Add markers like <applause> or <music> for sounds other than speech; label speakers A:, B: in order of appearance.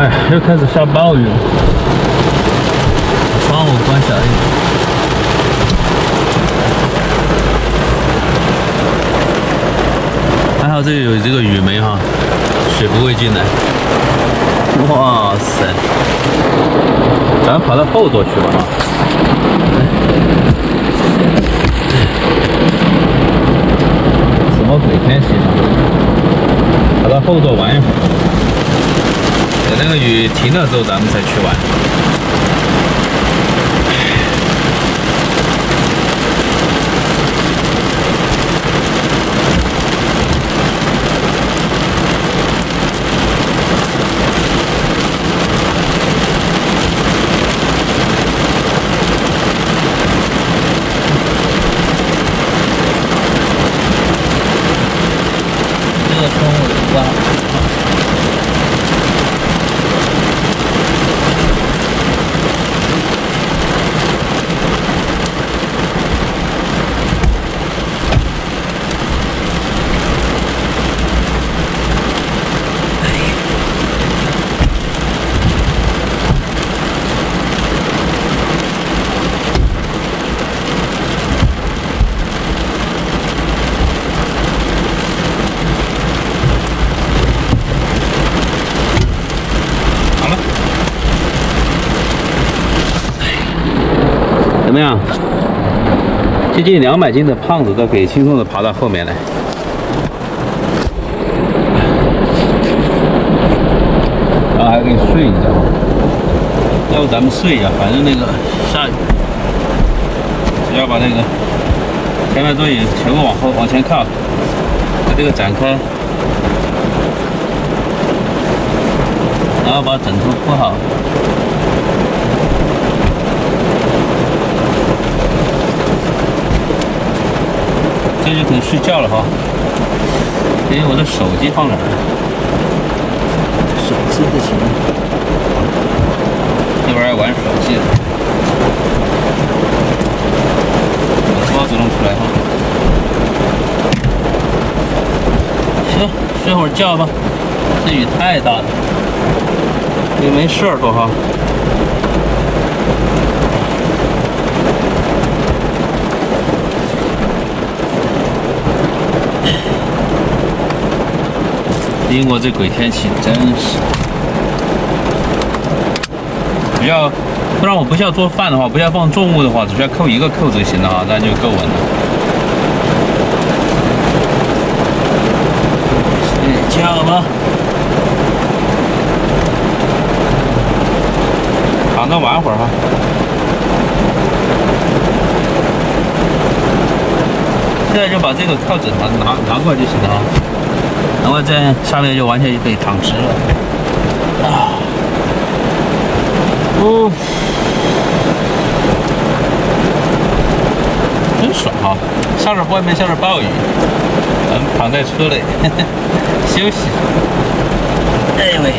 A: 哎，又开始下暴雨了，窗户关小一点。还好这里有这个雨梅哈，水不会进来。哇塞，咱跑到后座去吧哈。什么鬼天气！跑到后座玩一会儿，等那个雨停了之后，咱们再去玩。怎么样？接近两百斤的胖子都可以轻松的爬到后面来。然后还可以睡一觉，要不咱们睡一下，反正那个下雨，只要把那个前排座椅全部往后往前靠，把这个展开，然后把枕头铺好。这就可以睡觉了哈。哎，我的手机放哪儿了？手机不行，这玩意儿玩手机了。把包子弄出来哈。行，睡会儿觉吧。这雨太大了，也没事儿多哈。英国这鬼天气真是，不要，不然我不需要做饭的话，不需要放重物的话，只需要扣一个扣子就行了啊，那就够稳了。睡觉吧，躺那玩会儿哈。现在就把这个靠枕拿拿拿过来就行了啊。后这样下面就完全就可以躺直了，啊，哦，真爽啊！下着外面下着暴雨，咱们躺在车里 <laughs> 休息。哎呦喂！